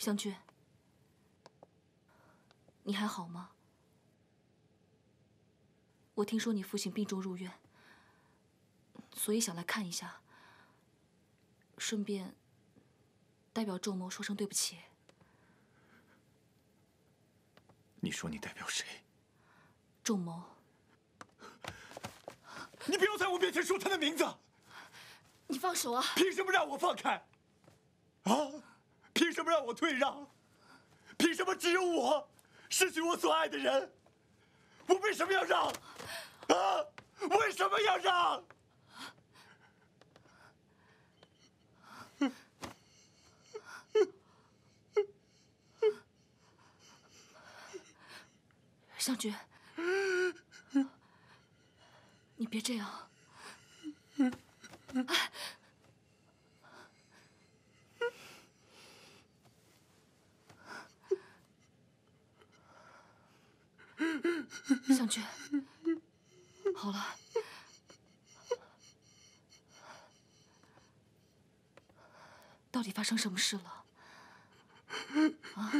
湘君，你还好吗？我听说你父亲病重入院，所以想来看一下，顺便代表仲谋说声对不起。你说你代表谁？仲谋。你不要在我面前说他的名字！你放手啊！凭什么让我放开？啊！凭什么让我退让？凭什么只有我失去我所爱的人？我为什么要让？啊！为什么要让？湘君，你别这样。湘君，好了，到底发生什么事了？啊！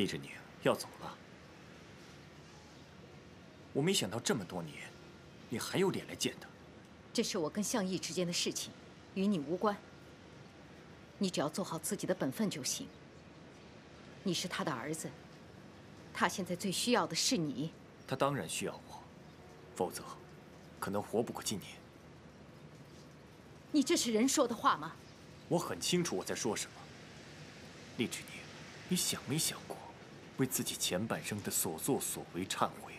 厉志宁要走了，我没想到这么多年，你还有脸来见他。这是我跟向义之间的事情，与你无关。你只要做好自己的本分就行。你是他的儿子，他现在最需要的是你。他当然需要我，否则可能活不过今年。你这是人说的话吗？我很清楚我在说什么。厉志宁，你想没想过，为自己前半生的所作所为忏悔？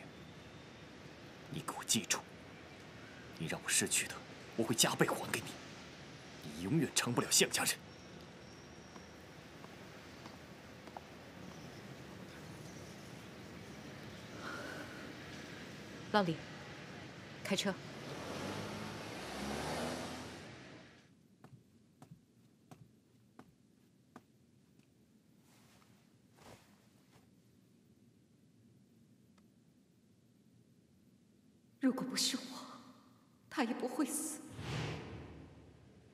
你给我记住，你让我失去的，我会加倍还给你。你永远成不了向家人。老李，开车。如果不是我，他也不会死。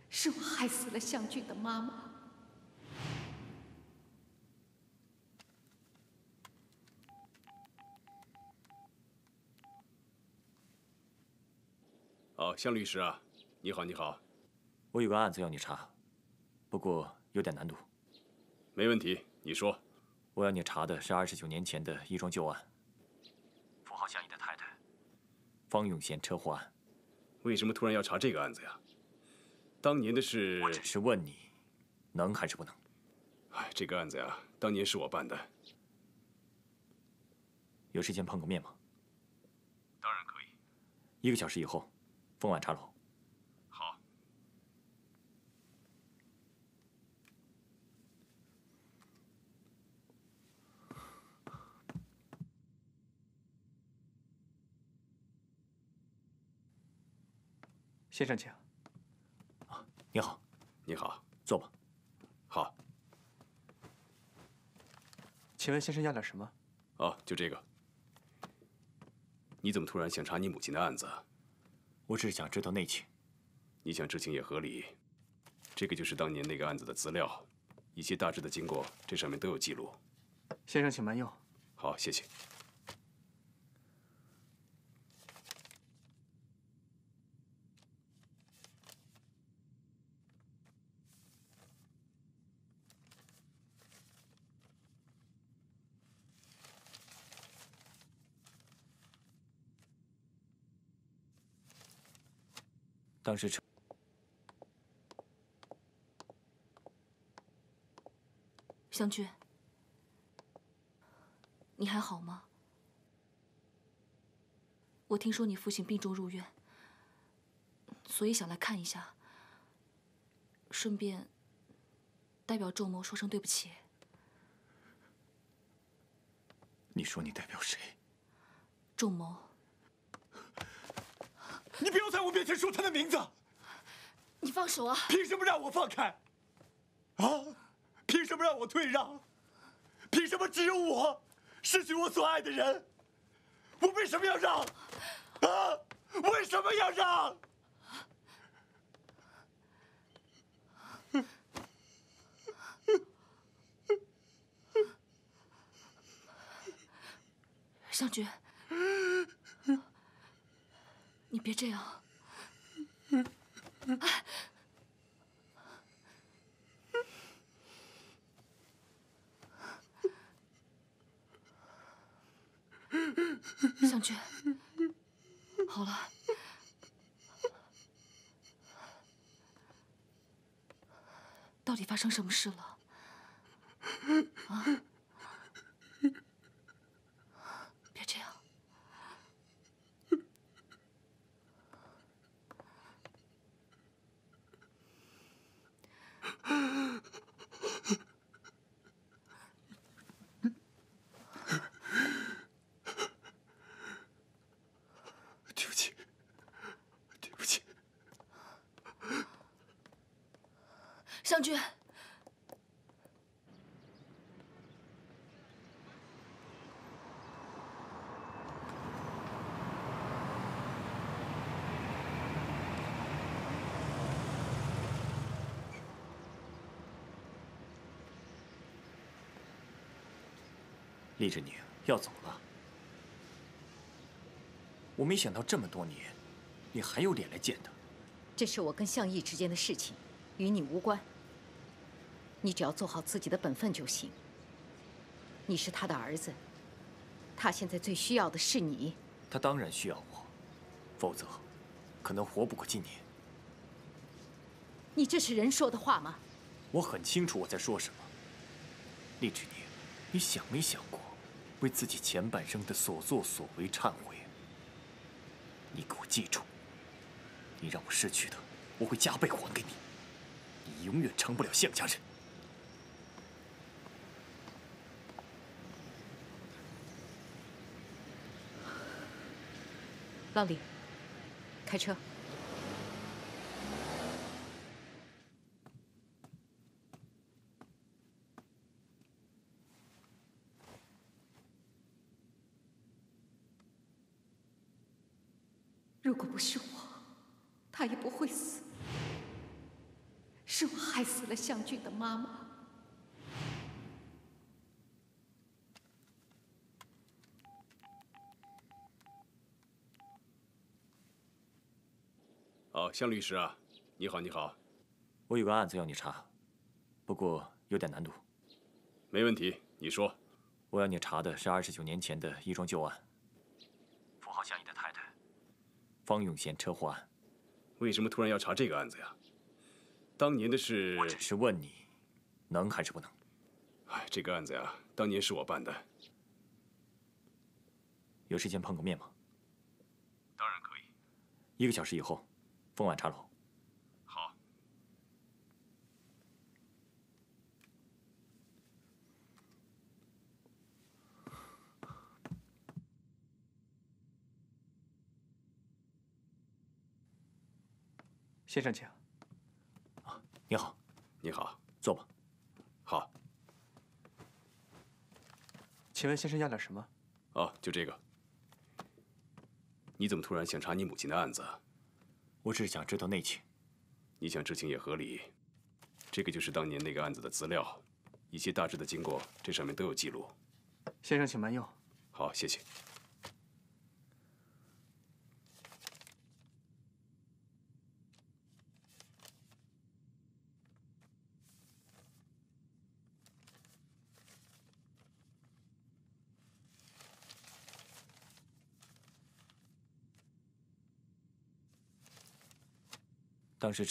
是我害死了向俊的妈妈。哦，向律师啊，你好，你好。我有个案子要你查，不过有点难度。没问题，你说。我要你查的是二十九年前的一桩旧案，富豪向义的方永贤车祸案。为什么突然要查这个案子呀？当年的事……我只是问你，能还是不能？哎，这个案子呀，当年是我办的。有时间碰个面吗？当然可以。一个小时以后，风晚茶楼。好。先生，请。啊，你好。你好，坐吧。好。请问先生要点什么？哦，就这个。你怎么突然想查你母亲的案子？我只是想知道内情。你想知情也合理。这个就是当年那个案子的资料，一些大致的经过，这上面都有记录。先生，请慢用。好，谢谢。当时车湘君，你还好吗？我听说你父亲病重入院，所以想来看一下，顺便代表仲谋说声对不起。你说你代表谁？仲谋。你不要在我面前说他的名字！你放手啊！凭什么让我放开？啊！凭什么让我退让？凭什么只有我失去我所爱的人？我为什么要让？啊！为什么要让？湘君，你别这样。湘君，好了，到底发生什么事了？啊！别这样。对不起，对不起。湘君，厉志宁要走了，我没想到这么多年，你还有脸来见他。这是我跟向义之间的事情，与你无关。你只要做好自己的本分就行。你是他的儿子，他现在最需要的是你。他当然需要我，否则可能活不过今年。你这是人说的话吗？我很清楚我在说什么。厉志宁，你想没想过，为自己前半生的所作所为忏悔？你给我记住，你让我失去的，我会加倍还给你。你永远成不了项家人。老李，开车。如果不是我，他也不会死。是我害死了向俊的妈妈。哦，向律师啊，你好，你好。我有个案子要你查，不过有点难度。没问题，你说。我要你查的是二十九年前的一桩旧案，富豪向义的太太方永贤车祸案。为什么突然要查这个案子呀？当年的事……我只是问你，能还是不能？哎，这个案子呀，当年是我办的。有时间碰个面吗？当然可以。一个小时以后，丰晚茶楼。好。先生，请。啊，你好。你好，坐吧。好。请问先生要点什么？哦，就这个。你怎么突然想查你母亲的案子？我只是想知道内情。你想知情也合理。这个就是当年那个案子的资料，一些大致的经过，这上面都有记录。先生，请慢用。好，谢谢。当时